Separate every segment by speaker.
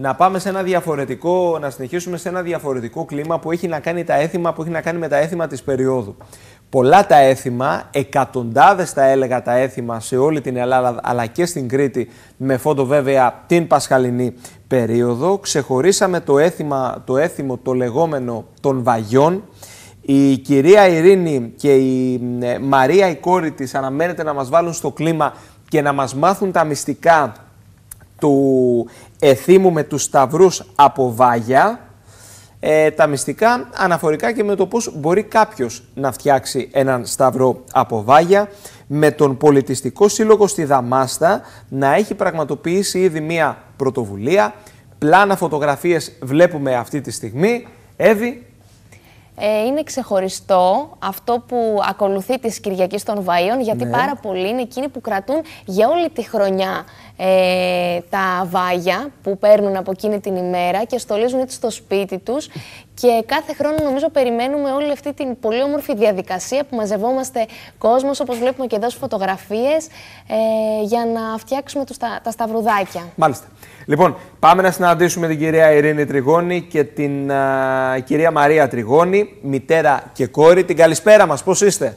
Speaker 1: να πάμε σε ένα διαφορετικό, να συνεχίσουμε σε ένα διαφορετικό κλίμα που έχει να κάνει τα έθιμα, που έχει να κάνει με τα έθιμα της περίοδου. Πολλά τα έθιμα, εκατοντάδες τα έλεγα τα έθιμα σε όλη την Ελλάδα αλλά και στην Κρήτη με φόντο βέβαια την Πασχαλινή περίοδο. Ξεχωρίσαμε το έθιμα, το έθιμο το λεγόμενο των βαγιών. Η κυρία Ειρήνη και η ε, Μαρία η κόρη της αναμένεται να μας βάλουν στο κλίμα και να μας μάθουν τα μυστικά του εθήμου με τους σταυρούς από Βάγια, ε, τα μυστικά αναφορικά και με το πώς μπορεί κάποιος να φτιάξει έναν σταυρό από Βάγια, με τον Πολιτιστικό Σύλλογο στη Δαμάστα να έχει πραγματοποιήσει ήδη μία πρωτοβουλία. Πλάνα φωτογραφίες βλέπουμε αυτή τη στιγμή. Εύη,
Speaker 2: ε, είναι ξεχωριστό αυτό που ακολουθεί της Κυριακής των Βαΐων, γιατί ναι. πάρα πολλοί είναι εκείνοι που κρατούν για όλη τη χρονιά ε, τα βάγια που παίρνουν από εκείνη την ημέρα και στολίζουν έτσι στο σπίτι τους και κάθε χρόνο νομίζω περιμένουμε όλη αυτή την πολύ όμορφη διαδικασία που μαζευόμαστε κόσμος όπως βλέπουμε και εδώ στις φωτογραφίες ε, για να φτιάξουμε τους, τα, τα σταυρουδάκια.
Speaker 1: Μάλιστα. Λοιπόν, πάμε να συναντήσουμε την κυρία Ειρήνη Τριγώνη και την κυρία Μαρία Τριγώνη, μητέρα και κόρη. Την καλησπέρα μας, πώς είστε;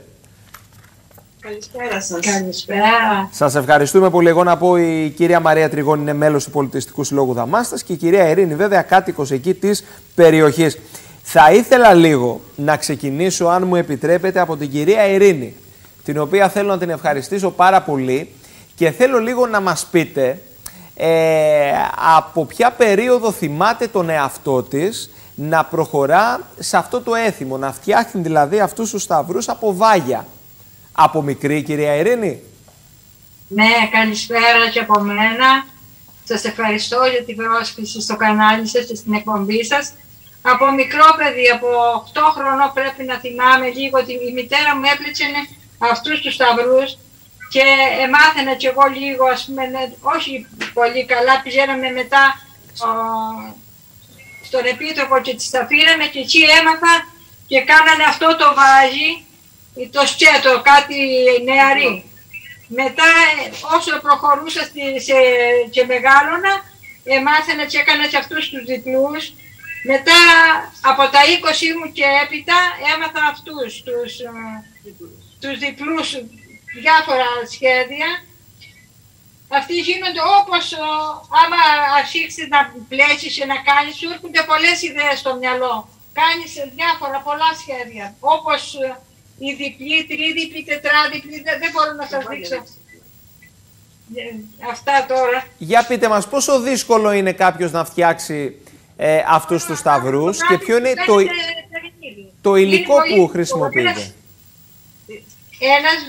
Speaker 3: Καλησπέρα σας. Καλησπέρα.
Speaker 1: Σας ευχαριστούμε πολύ. Εγώ να πω η κυρία Μαρία Τριγώνη είναι μέλος του Πολιτιστικού Συλλόγου Δαμάστας και η κυρία Ειρήνη βέβαια κάτοικος εκεί της περιοχής. Θα ήθελα λίγο να ξεκινήσω, αν μου επιτρέπετε, από την κυρία Ειρήνη, την οποία θέλω να την ευχαριστήσω πάρα πολύ και θέλω λίγο να μας πείτε ε, από ποια περίοδο θυμάται τον εαυτό της να προχωρά σε αυτό το έθιμο, να φτιάχνει δηλαδή αυτούς τους σταυρούς από βάγια. Από μικρή κυρία Ειρήνη.
Speaker 3: Ναι, καλησπέρα και από μένα. Σας ευχαριστώ για την πρόσκληση στο κανάλι σας και στην εκπομπή σας. Από μικρό παιδί, από 8 χρονών πρέπει να θυμάμαι λίγο ότι η μητέρα μου έπληξε αυτούς τους σταυρούς και μάθαινα κι εγώ λίγο, ας πούμε, ναι, όχι πολύ καλά, πηγαίναμε μετά στον Επίτροπο και τις τα πήραμε και εκεί έμαθα και κάνανε αυτό το βάζι, το σκέτο, κάτι νεαρή. Μετά όσο προχωρούσα στη, σε, και μεγάλωνα, μάθαινα και έκανα και αυτούς τους διπλούς. Μετά από τα 20 μου και έπειτα έμαθα αυτούς τους, τους διπλούς διάφορα σχέδια. Αυτοί γίνονται όπως άμα αρχίσεις να πλέσεις και να κάνεις, σου έρχονται πολλές ιδέες στο μυαλό. Κάνεις διάφορα πολλά σχέδια, όπως η διπλή, τρίδιπλη, τετράδιπλη, δεν μπορώ να σας δείξω. Ε, αυτά τώρα.
Speaker 1: Για πείτε μας, πόσο δύσκολο είναι κάποιος να φτιάξει ε, αυτούς τους σταυρούς και ποιο είναι το, το υλικό που χρησιμοποιείτε;
Speaker 3: Ένας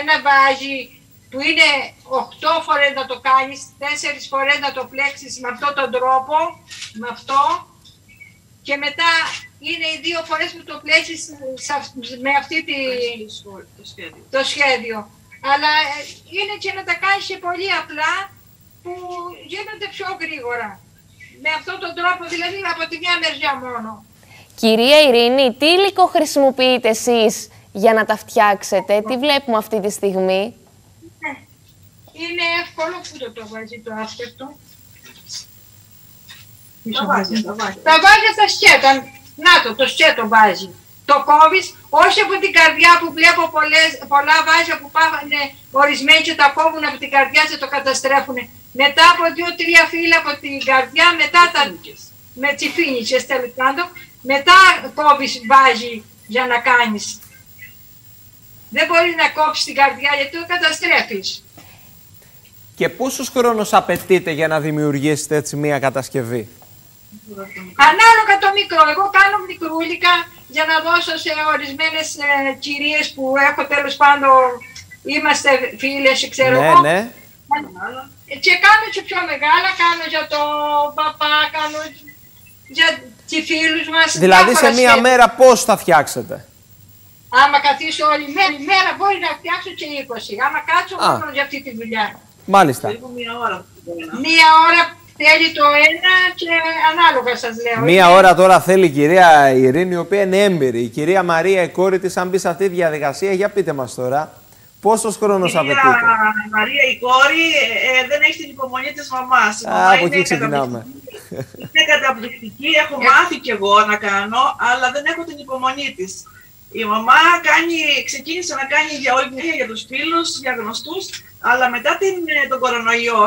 Speaker 3: ένα βάζι που είναι 8 φορές να το κάνεις, 4 φορές να το πλέξεις με αυτόν τον τρόπο, με αυτό και μετά είναι οι δύο φορές που το πλέξεις με αυτή τη... το, σχέδιο. Αλλά ε, είναι και να τα κάνεις και πολύ απλά που γίνονται πιο γρήγορα. Με αυτόν τον τρόπο, δηλαδή από τη μια μεριά μόνο.
Speaker 2: Κυρία Ειρήνη, τι υλικό χρησιμοποιείτε εσείς για να τα φτιάξετε; Τι βλέπουμε αυτή τη στιγμή;
Speaker 3: Είναι εύκολο που το, το βάζει το άσχετο. Τα βάζει τα σκέτα. Να το, το σκέτο βάζει. Το κόβεις, όχι από την καρδιά που βλέπω πολλές, πολλά βάζια που πάνε ορισμένοι και τα κόβουν από την καρδιά και το καταστρέφουν. Μετά από δύο-τρία φύλλα από την καρδιά, μετά τα με τσιφίνιτσες τέλος πάντων, μετά κόβεις βάζει για να κάνεις. Δεν μπορείς να κόψεις την καρδιά γιατί το καταστρέφεις.
Speaker 1: Και πόσος χρόνος απαιτείται για να δημιουργήσετε έτσι μία κατασκευή;
Speaker 3: Ανάλογα το μικρό. Εγώ κάνω μικρούλικα για να δώσω σε ορισμένες ε, κυρίες που έχω τέλος πάντων είμαστε φίλες, ξέρω
Speaker 1: ναι,
Speaker 3: εγώ.
Speaker 1: Ναι.
Speaker 3: Και κάνω και πιο μεγάλα, κάνω για το παπά, κάνω για τις φίλους μας.
Speaker 1: Δηλαδή σε μία μέρα πώς θα φτιάξετε;
Speaker 3: Άμα καθίσω όλη μέρα, μέρα μπορεί να φτιάξω και 20. Άμα κάτσω μόνο για αυτή τη δουλειά.
Speaker 1: Μάλιστα.
Speaker 3: μία ώρα. Μία ώρα θέλει το ένα και ανάλογα σας λέω.
Speaker 1: Μία ώρα τώρα θέλει η κυρία Ειρήνη, η οποία είναι έμπειρη. Η κυρία Μαρία, η κόρη της, αν μπεις σε αυτή τη διαδικασία, για πείτε μας τώρα. Πόσος χρόνος απαιτείται;
Speaker 4: Η Μαρία, η κόρη, ε, δεν έχει την υπομονή της μαμάς.
Speaker 1: Α, από εκεί ξεκινάμε.
Speaker 4: Είναι καταπληκτική, έχω μάθει κι εγώ να κάνω, αλλά δεν έχω την υπομονή της. Η μαμά κάνει, ξεκίνησε να κάνει για όλη την για τους φίλους, για γνωστούς, αλλά μετά την, ε, τον κορονοϊό,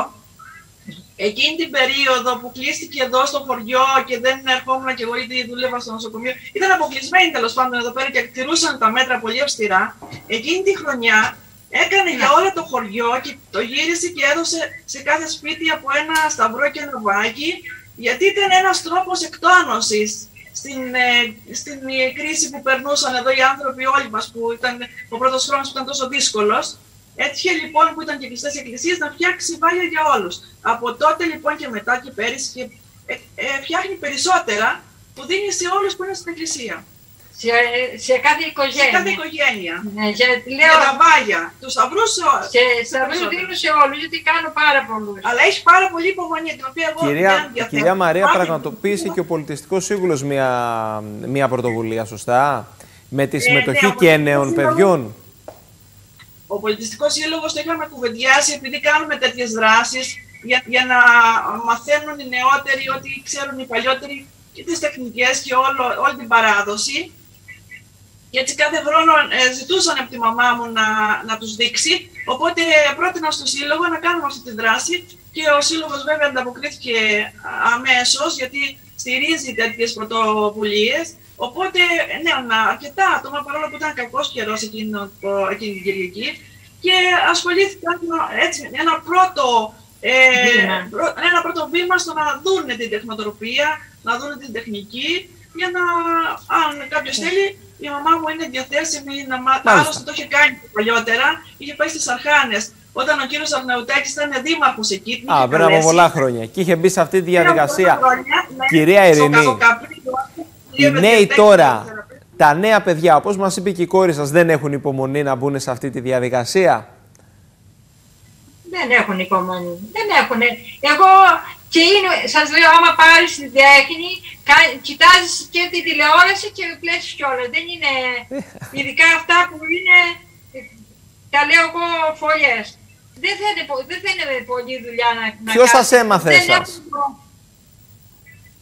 Speaker 4: εκείνη την περίοδο που κλείστηκε εδώ στο χωριό και δεν ερχόμουν και εγώ γιατί δούλευα στο νοσοκομείο, ήταν αποκλεισμένη τέλος πάντων εδώ πέρα και εκτηρούσαν τα μέτρα πολύ αυστηρά. Εκείνη τη χρονιά έκανε για όλο το χωριό και το γύρισε και έδωσε σε κάθε σπίτι από ένα σταυρό και ένα βάκι, γιατί ήταν ένας τρόπος εκτόνωσης στην, ε, στην ε, κρίση που περνούσαν εδώ οι άνθρωποι όλοι μας, που ήταν ο πρώτος χρόνος που ήταν τόσο δύσκολος. Έτυχε λοιπόν που ήταν και κλειστές εκκλησίες να φτιάξει βάλια για όλους. Από τότε λοιπόν και μετά και πέρυσι και, ε, ε, φτιάχνει περισσότερα που δίνει σε όλους που είναι στην εκκλησία.
Speaker 3: Σε, σε κάθε οικογένεια.
Speaker 4: Σε κάθε οικογένεια.
Speaker 3: Ναι, γιατί λέω,
Speaker 4: Για τα βάγια. Τους σταυρού σε όλου.
Speaker 3: σε σταυρού δίνω σε όλους, γιατί κάνω πάρα πολλούς.
Speaker 4: Αλλά έχει πάρα πολύ υπομονή, την οποία εγώ δεν
Speaker 1: Κυρία,
Speaker 4: διαθέτω.
Speaker 1: κυρία Μαρία,
Speaker 4: Μάθημα.
Speaker 1: πραγματοποίησε και ο πολιτιστικός σύμβουλος μια, μια πρωτοβουλία, σωστά; Με τη
Speaker 4: ναι,
Speaker 1: συμμετοχή
Speaker 4: ο
Speaker 1: και
Speaker 4: Πολιτιστικός
Speaker 1: νέων
Speaker 4: Σύλλογος-
Speaker 1: παιδιών.
Speaker 4: Ο Πολιτιστικός Σύλλογος το είχαμε κουβεντιάσει επειδή κάνουμε τέτοιες δράσεις για, για να μαθαίνουν οι νεότεροι ότι ξέρουν οι παλιότεροι και τις τεχνικές και όλο, όλη την παράδοση. Και έτσι κάθε χρόνο ε, ζητούσαν από τη μαμά μου να, να τους δείξει. Οπότε πρότεινα στο Σύλλογο να κάνουμε αυτή τη δράση και ο Σύλλογος βέβαια ανταποκρίθηκε αμέσως γιατί στηρίζει τέτοιες πρωτοβουλίες. Οπότε, ναι, να, αρκετά άτομα, παρόλο που ήταν κακός καιρός εκείνο, το- εκείνη την Κυριακή, και ασχολήθηκαν έτσι, με ένα πρώτο, ε,
Speaker 3: Βήμα.
Speaker 4: πρω- ένα πρώτο βήμα στο να δούνε την τεχνοτροπία, να δούνε την τεχνική, για να, αν κάποιος θέλει, η μαμά μου είναι διαθέσιμη να μάθει.
Speaker 1: Μάλιστα.
Speaker 4: Άλλωστε το είχε κάνει και παλιότερα, είχε πάει στις Αρχάνες. Όταν ο κύριος Αρναουτάκης ήταν δήμαρχος εκεί, την
Speaker 1: Α,
Speaker 4: είχε
Speaker 1: πριν από
Speaker 4: καλέσει.
Speaker 1: πολλά χρόνια. Και είχε μπει σε αυτή τη
Speaker 4: Πριν από
Speaker 1: διαδικασία.
Speaker 4: πολλά χρόνια, ναι,
Speaker 1: Κυρία
Speaker 4: στο
Speaker 1: Ειρηνή,
Speaker 4: Κακοκαπρίτο,
Speaker 1: Οι νέοι
Speaker 4: διευθυντές
Speaker 1: τώρα,
Speaker 4: θεραπεία.
Speaker 1: τα νέα παιδιά, όπως μας είπε και η κόρη σας, δεν έχουν υπομονή να μπουν σε αυτή τη διαδικασία;
Speaker 3: Δεν έχουν υπομονή. Δεν έχουν. Εγώ και είναι, σας λέω, άμα πάρεις τη τέχνη, κα- κοιτάζεις και τη τηλεόραση και πλέσεις κιόλας. Δεν είναι, ειδικά αυτά που είναι, τα λέω εγώ φωλιές. Δεν θα είναι, πο- δεν θα είναι πολλή δουλειά να, να
Speaker 1: Ποιος σας
Speaker 3: κάνεις.
Speaker 1: έμαθε
Speaker 3: Δεν
Speaker 1: εσάς;
Speaker 3: έχουν το-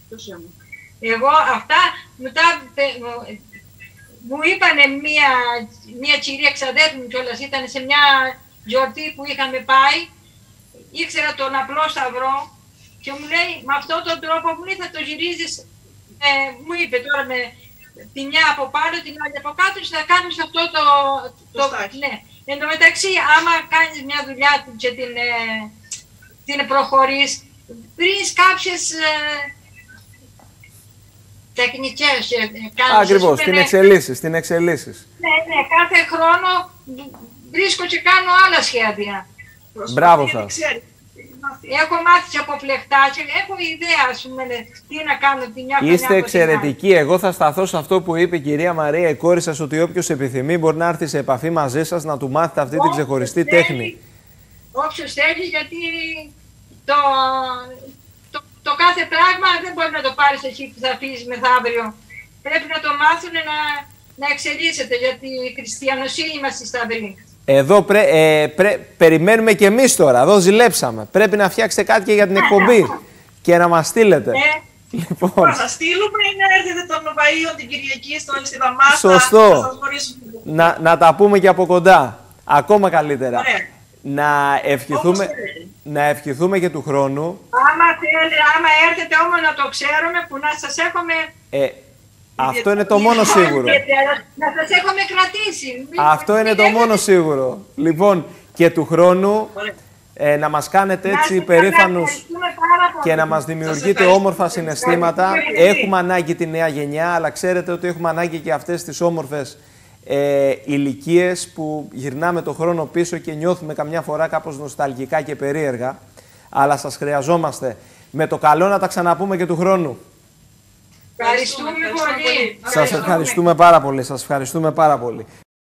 Speaker 4: Ποιος έμαθε.
Speaker 3: Εγώ αυτά μετά τε- μου- μου είπανε μία, μία κυρία ξαδέρφη μου κιόλας, ήταν σε μια γιορτή που είχαμε πάει, ήξερα τον απλό σταυρό και μου λέει με αυτόν τον τρόπο μου λέει θα το γυρίζεις, ε, μου είπε τώρα με τη μια από πάνω, την άλλη από κάτω και θα κάνεις αυτό το...
Speaker 4: Το στάκι.
Speaker 3: ναι. Εν τω μεταξύ, άμα κάνεις μια δουλειά και την, ε, την προχωρείς, βρεις κάποιες ε, τεχνικές. ε, κάνεις, ας
Speaker 1: Ακριβώς,
Speaker 3: πούμε,
Speaker 1: την
Speaker 3: ναι,
Speaker 1: εξελίσσεις, την εξελίσσεις.
Speaker 3: Ναι, ναι, κάθε χρόνο βρίσκω και κάνω άλλα σχέδια.
Speaker 4: Προσπαθεί
Speaker 1: Μπράβο
Speaker 4: γιατί
Speaker 1: σας.
Speaker 4: ξέρεις. Μάθει.
Speaker 3: Έχω μάθει και από φλεχτά και έχω ιδέα, ας πούμε, ναι, τι να κάνω τη μια χρονιά
Speaker 1: Είστε
Speaker 3: από την άλλη.
Speaker 1: εξαιρετικοί. Εγώ θα σταθώ σε αυτό που είπε η κυρία Μαρία, η κόρη σας, ότι όποιος επιθυμεί μπορεί να έρθει σε επαφή μαζί σας να του μάθετε αυτή την
Speaker 3: Όποιος
Speaker 1: ξεχωριστή
Speaker 3: θέλει,
Speaker 1: τέχνη.
Speaker 3: Όποιος θέλει, γιατί το, το, το κάθε πράγμα δεν μπορεί να το πάρεις εσύ που θα φύγεις μεθαύριο. Πρέπει να το μάθουν να, να εξελίσσεται, γιατί η χριστιανοσύνη μας στη Σταυρή.
Speaker 1: Εδώ πρέ, ε, πρέ- περιμένουμε και εμείς τώρα. Εδώ ζηλέψαμε. Πρέπει να φτιάξετε κάτι και για την εκπομπή και να μας στείλετε.
Speaker 3: Ναι.
Speaker 1: Λοιπόν,
Speaker 4: Θα σας στείλουμε ή να έρθετε τον Βαΐο την Κυριακή στο στη Δαμάστα.
Speaker 1: Σωστό.
Speaker 4: Θα σας γνωρίσουμε.
Speaker 1: να, να τα πούμε και από κοντά. Ακόμα καλύτερα.
Speaker 4: Ωραία.
Speaker 1: Να ευχηθούμε,
Speaker 4: Όπως θέλετε.
Speaker 1: να ευχηθούμε και του χρόνου.
Speaker 3: Άμα θέλει, άμα έρθετε όμως να το ξέρουμε, που να σας έχουμε...
Speaker 1: Ε, αυτό είναι το μόνο σίγουρο.
Speaker 3: Να σας έχουμε κρατήσει. Μην-
Speaker 1: Αυτό
Speaker 3: μην
Speaker 1: είναι το
Speaker 3: έχετε-
Speaker 1: μόνο σίγουρο. Λοιπόν, και του χρόνου
Speaker 4: Ωραία.
Speaker 1: ε, να μας κάνετε
Speaker 3: Να
Speaker 1: έτσι
Speaker 3: είστε καλά,
Speaker 1: περήφανους
Speaker 3: ευχαριστούμε πάρα πολύ.
Speaker 1: και να μας δημιουργείτε
Speaker 4: ευχαριστώ.
Speaker 1: όμορφα συναισθήματα.
Speaker 3: ευχαριστώ πολύ.
Speaker 1: Έχουμε ανάγκη τη νέα γενιά, αλλά ξέρετε ότι έχουμε ανάγκη και αυτές τις όμορφες ε, ηλικίες που γυρνάμε το χρόνο πίσω και νιώθουμε καμιά φορά κάπως νοσταλγικά και περίεργα. Αλλά σας χρειαζόμαστε. Με το καλό να τα ξαναπούμε και του χρόνου.
Speaker 3: Ευχαριστούμε
Speaker 4: Ευχαριστούμε
Speaker 3: πολύ.
Speaker 4: πολύ.
Speaker 1: Σας ευχαριστούμε πάρα πολύ. Σας ευχαριστούμε πάρα πολύ.